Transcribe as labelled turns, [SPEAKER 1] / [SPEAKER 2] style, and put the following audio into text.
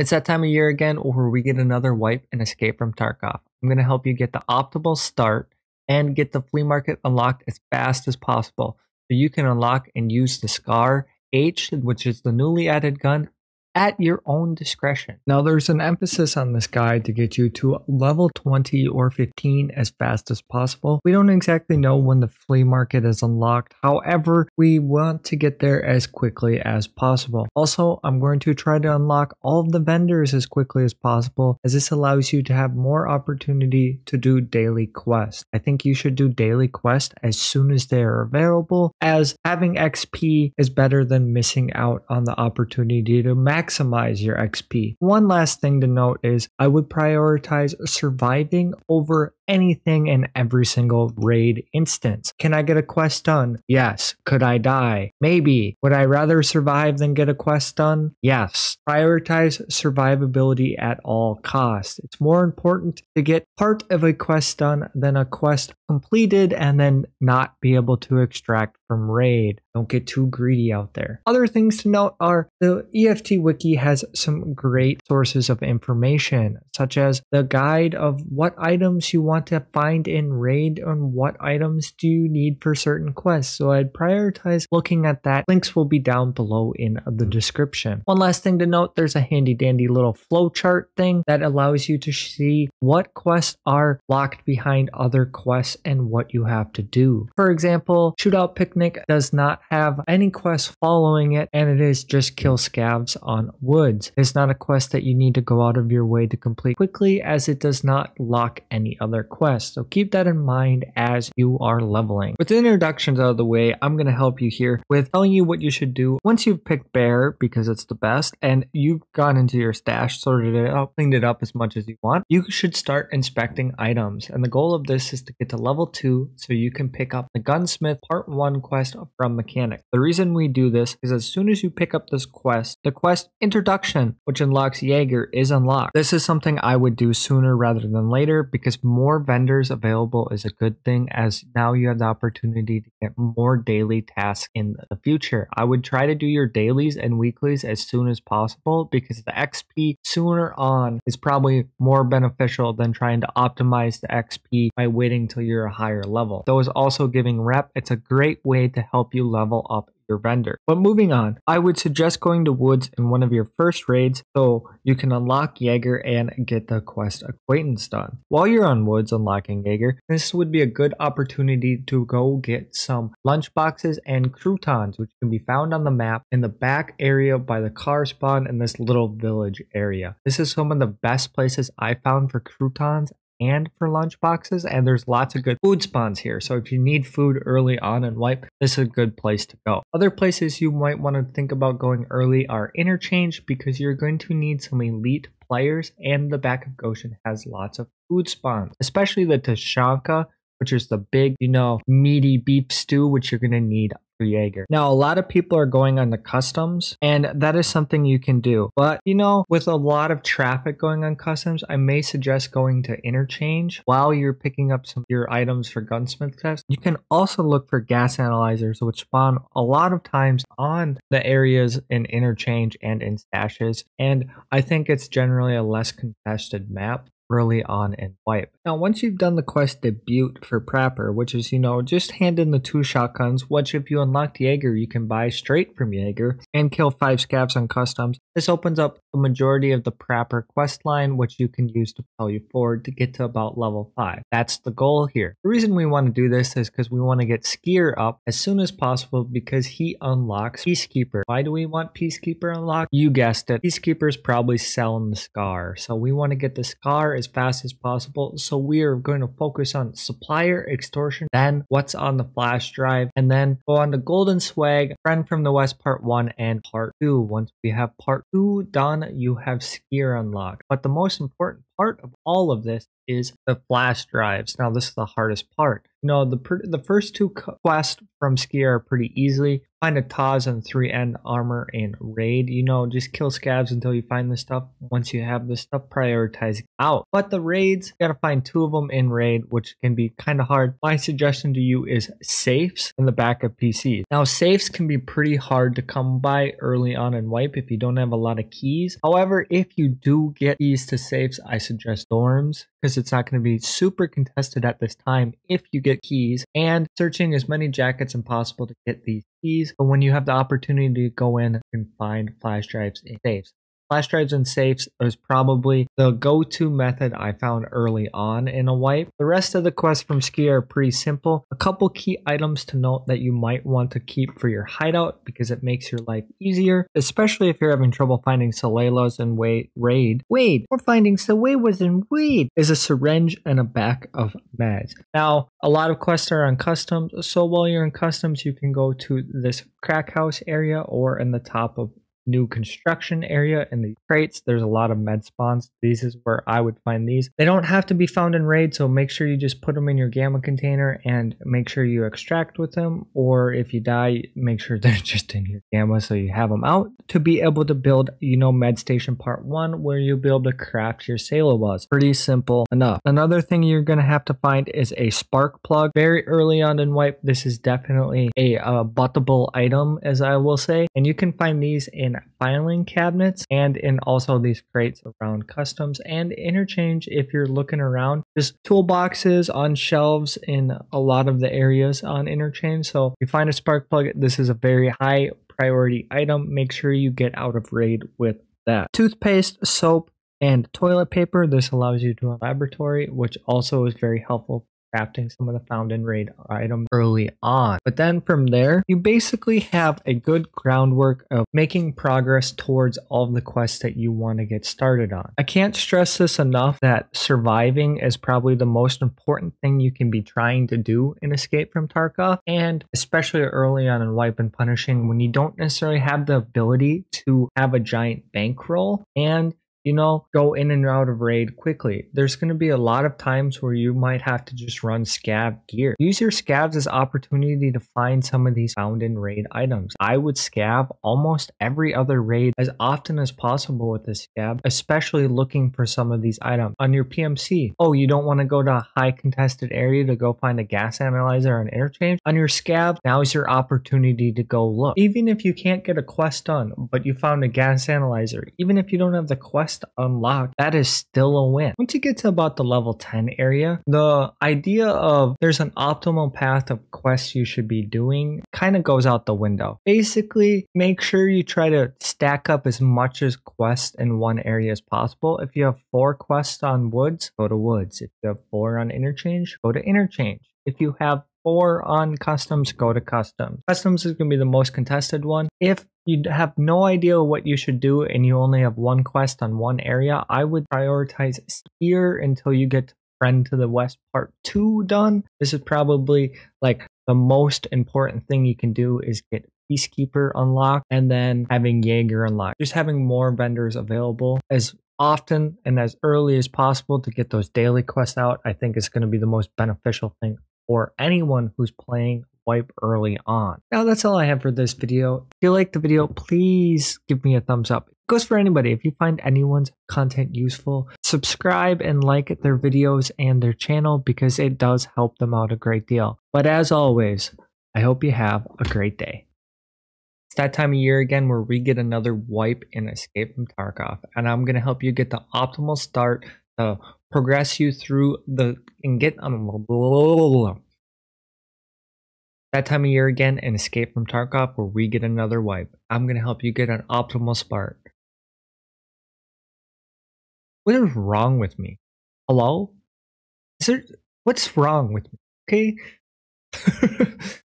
[SPEAKER 1] It's that time of year again where we get another wipe and escape from Tarkov. I'm going to help you get the optimal start and get the flea market unlocked as fast as possible so you can unlock and use the Scar H, which is the newly added gun, at your own discretion. Now, there's an emphasis on this guide to get you to level 20 or 15 as fast as possible. We don't exactly know when the flea market is unlocked. However, we want to get there as quickly as possible. Also, I'm going to try to unlock all of the vendors as quickly as possible as this allows you to have more opportunity to do daily quests. I think you should do daily quests as soon as they are available as having XP is better than missing out on the opportunity to max maximize your XP. One last thing to note is I would prioritize surviving over anything in every single raid instance. Can I get a quest done? Yes. Could I die? Maybe. Would I rather survive than get a quest done? Yes. Prioritize survivability at all costs. It's more important to get part of a quest done than a quest completed and then not be able to extract from raid. Don't get too greedy out there. Other things to note are the EFT wiki has some great sources of information, such as the guide of what items you want want to find in raid and what items do you need for certain quests. So I'd prioritize looking at that. Links will be down below in the mm-hmm. description. One last thing to note, there's a handy dandy little flowchart thing that allows you to see what quests are locked behind other quests and what you have to do. For example, Shootout Picnic does not have any quests following it and it is just kill scavs on woods. It's not a quest that you need to go out of your way to complete quickly as it does not lock any other quest. So keep that in mind as you are leveling. With the introductions out of the way, I'm going to help you here with telling you what you should do once you've picked bear because it's the best and you've gone into your stash, sorted it out, cleaned it up as much as you want. You should start inspecting items. And the goal of this is to get to level two so you can pick up the gunsmith part one quest from mechanic. The reason we do this is as soon as you pick up this quest, the quest introduction, which unlocks Jaeger, is unlocked. This is something I would do sooner rather than later because more vendors available is a good thing as now you have the opportunity to get more daily tasks in the future. I would try to do your dailies and weeklies as soon as possible because the XP sooner on is probably more beneficial than trying to optimize the XP by waiting till you're a higher level. Though is also giving rep, it's a great way to help you level up your vendor. But moving on, I would suggest going to Woods in one of your first raids so you can unlock Jaeger and get the quest acquaintance done. While you're on Woods unlocking Jaeger, this would be a good opportunity to go get some lunchboxes and croutons, which can be found on the map in the back area by the car spawn in this little village area. This is some of the best places I found for croutons and for lunch boxes and there's lots of good food spawns here. So if you need food early on in wipe this is a good place to go. Other places you might want to think about going early are interchange because you're going to need some elite pliers and the back of Goshan has lots of food spawns especially the Tushonka, which is the big, you know, meaty beef stew, which you're going to need Jaeger. Now, a lot of people are going on the customs, and that is something you can do. But, you know, with a lot of traffic going on customs, I may suggest going to interchange while you're picking up some of your items for gunsmith tests. You can also look for gas analyzers, which spawn a lot of times on the areas in interchange and in stashes. And I think it's generally a less contested map early on in wipe. Now, once you've done the quest debut for Prapor, which is, you know, just hand in the two shotguns, which if you unlock Jaeger, you can buy straight from Jaeger, and kill five scavs on customs, this opens up the majority of the Prapor quest line, which you can use to propel you forward to get to about level 5. That's the goal here. The reason we want to do this is because we want to get Skier up as soon as possible because he unlocks Peacekeeper. Why do we want Peacekeeper unlocked? You guessed it. Peacekeeper's probably selling the Scar, so we want to get the Scar as fast as possible. So we are going to focus on supplier extortion, then what's on the flash drive, and then go on the golden swag, friend from the west part one and part two. Once we have part two done, you have Skier unlocked. But the most important part of all of this is the flash drives. Now, this is the hardest part Know, the the first two quests from Skier are pretty easily. Find a TOZ and 3 end armor and raid. You know, just kill scavs until you find the stuff. Once you have the stuff, prioritize out. But the raids, you gotta find two of them in raid, which can be kind of hard. My suggestion to you is safes in the back of PCs. Now, safes can be pretty hard to come by early on in wipe if you don't have a lot of keys. However, if you do get keys to safes, I suggest dorms because it's not going to be super contested at this time if you get keys and searching as many jackets as possible to get these keys. But when you have the opportunity to go in and find flash drives and safes, Flash drives and safes is probably the go-to method I found early on in a wipe. The rest of the quests from Skier pretty simple. A couple key items to note that you might want to keep for your hideout because it makes your life easier, especially if you're having trouble finding Salewas and Wade. Raid. Wade, we're finding Salewas and Wade is a syringe and a back of meds. Now, a lot of quests are on customs, so while you're in customs, you can go to this crack house area or in the top of new construction area in the crates. There's a lot of med spawns. These is where I would find these. They don't have to be found in raid, so make sure you just put them in your gamma container and make sure you extract with them. Or if you die, make sure they're just in your gamma so you have them out to be able to build, you know, med station part one where you'll be able to craft your sailor bus. Pretty simple enough. Another thing you're going to have to find is a spark plug. Very early on in wipe, this is definitely a uh, buttable item, as I will say. And you can find these in filing cabinets and in also these crates around customs and interchange if you're looking around. Just toolboxes on shelves in a lot of the areas on interchange. So if you find a spark plug, this is a very high priority item. Make sure you get out of raid with that. Toothpaste, soap, and toilet paper. This allows you to a lavatory, which also is very helpful crafting some of the found and raid items early on. But then from there, you basically have a good groundwork of making progress towards all the quests that you want to get started on. I can't stress this enough that surviving is probably the most important thing you can be trying to do in Escape from Tarkov, and especially early on in Wipe and Punishing when you don't necessarily have the ability to have a giant bankroll and you know, go in and out of raid quickly. There's going to be a lot of times where you might have to just run scav gear. Use your scavs as opportunity to find some of these found in raid items. I would scav almost every other raid as often as possible with this scav, especially looking for some of these items. On your PMC, oh, you don't want to go to a high contested area to go find a gas analyzer and interchange? On your scav, now's your opportunity to go look. Even if you can't get a quest done, but you found a gas analyzer, even if you don't have the quest quest unlocked, that is still a win. Once you get to about the level 10 area, the idea of there's an optimal path of quests you should be doing kind of goes out the window. Basically, make sure you try to stack up as much as quests in one area as possible. If you have four quests on woods, go to woods. If you have four on interchange, go to interchange. If you have four on customs, go to customs. Customs is going to be the most contested one. If you have no idea what you should do and you only have one quest on one area, I would prioritize here until you get Friend to the West Part 2 done. This is probably like the most important thing you can do is get Peacekeeper unlocked and then having Jaeger unlocked. Just having more vendors available as often and as early as possible to get those daily quests out, I think is going to be the most beneficial thing for anyone who's playing wipe early on. Now that's all I have for this video. If you like the video, please give me a thumbs up. It goes for anybody. If you find anyone's content useful, subscribe and like their videos and their channel because it does help them out a great deal. But as always, I hope you have a great day. It's that time of year again where we get another wipe and escape from Tarkov, and I'm going to help you get the optimal start progress you through the and get um, that time of year again and escape from Tarkov where we get another wipe. I'm to help you get an optimal spark. What is wrong with me? Hello? Is there, what's wrong with me? Okay?